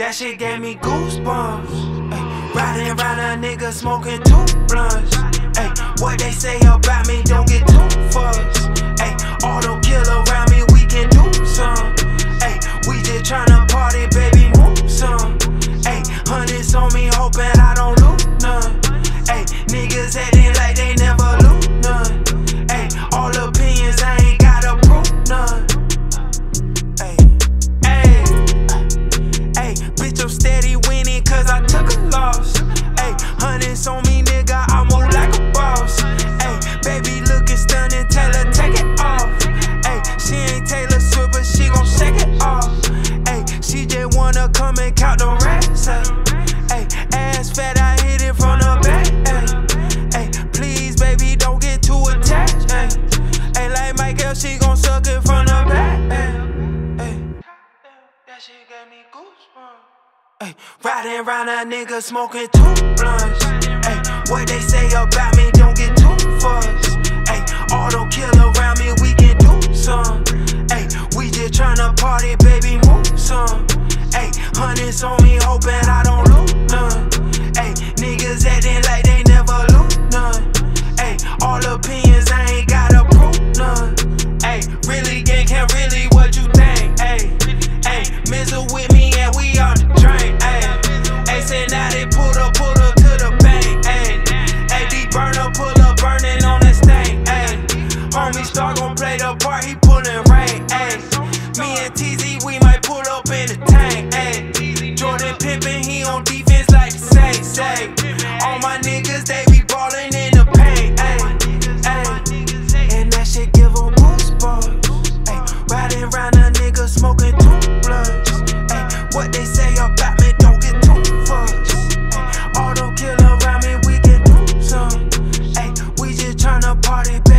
That shit gave me goosebumps. Ay, riding around a nigga smoking two blunts. Ay, what they say about me wanna come and count the racks. Ay, ass fat, I hit it from the back. Ay, please, baby, don't get too attached. Ay, like Michael, she gon' suck it from the back. Ay. That shit gave me goosebumps. Ay, riding around a nigga smoking two blunts. Ay, what they say about me with me and we on the train, ayy. Ayy, and out it, pull up, pull up to the bank, ayy. Ayy, AD burner, pull up, burning on that stain, ayy. Homie Star gon' play the part, he pullin' rain, ayy. Me and TZ, we might pull up in the tank, ayy. Jordan Pimpin', he on defense like the same, same. All my niggas, they party.